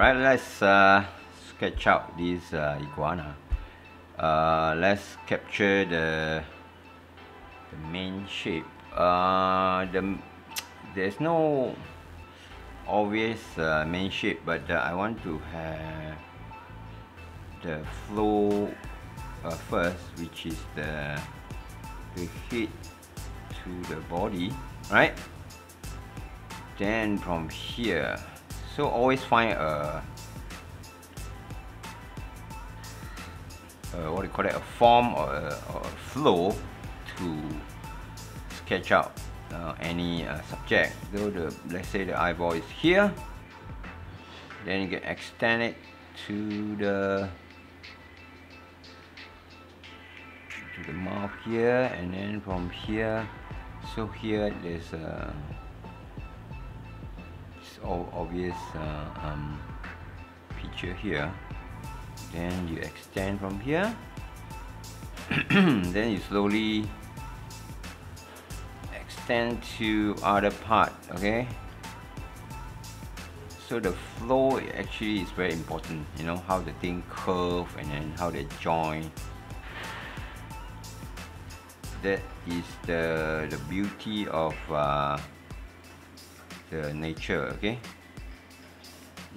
Right, let's uh, sketch out this uh, iguana. Uh, let's capture the, the main shape. Uh, the, there's no obvious uh, main shape, but uh, I want to have the flow first, which is the, the head to the body, right? Then from here, so always find a, a what do you call it a form or a, or a flow to sketch out uh, any uh, subject. So the let's say the eyeball is here then you can extend it to the to the mouth here and then from here so here there's a obvious uh, um, picture here. Then you extend from here. Then you slowly extend to other part okay? So the flow actually is very important you know how the thing curve and then how they join. That is the the beauty of uh, the nature okay?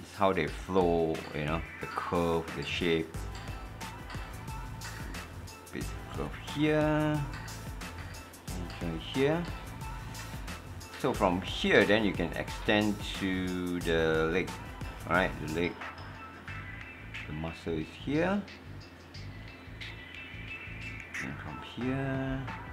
It's how they flow you know the curve the shape. Bit curve here and here. So from here then you can extend to the leg alright? The leg the muscle is here. And from here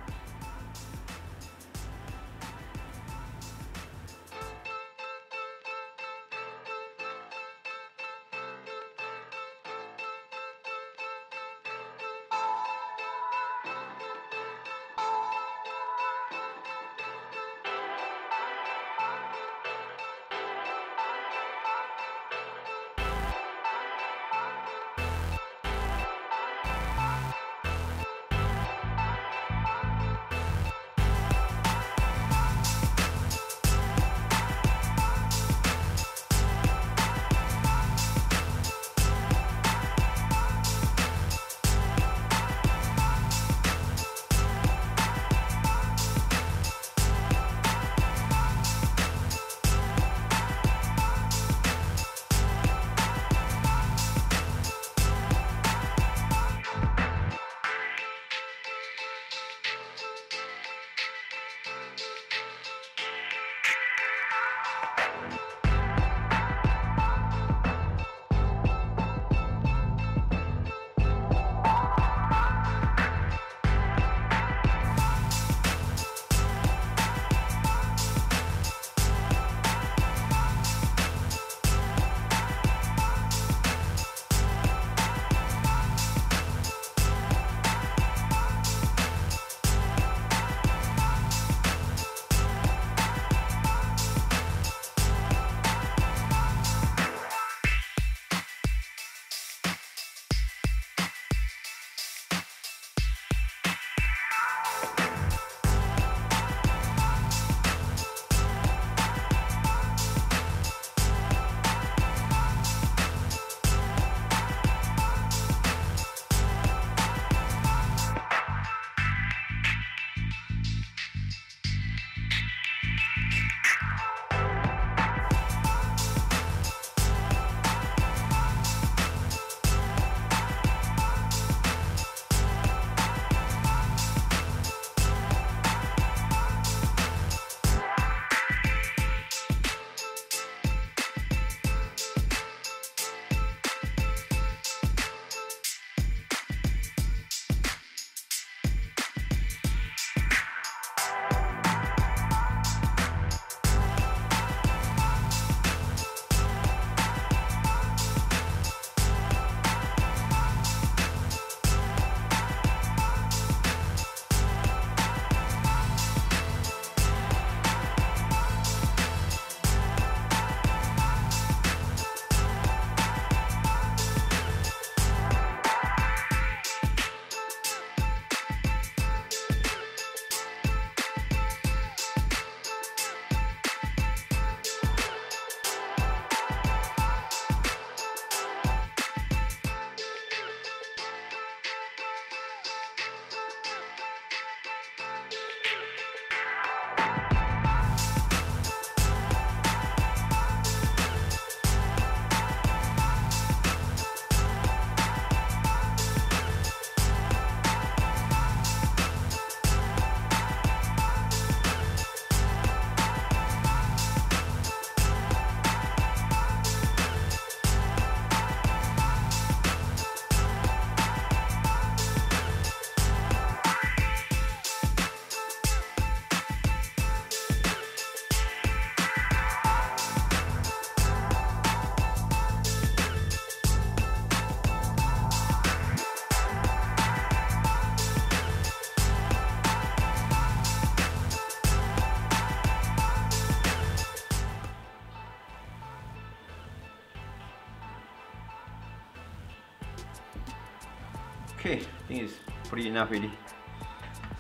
Okay, I think it's pretty enough already.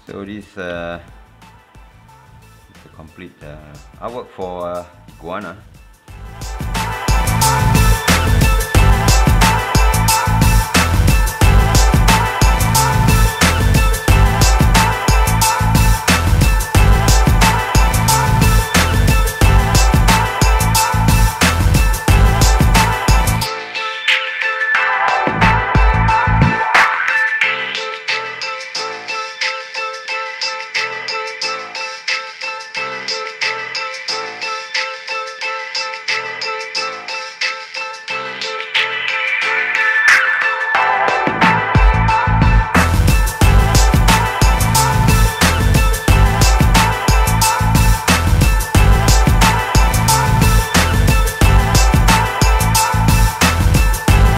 So this uh, is a complete uh, artwork for uh, iguana.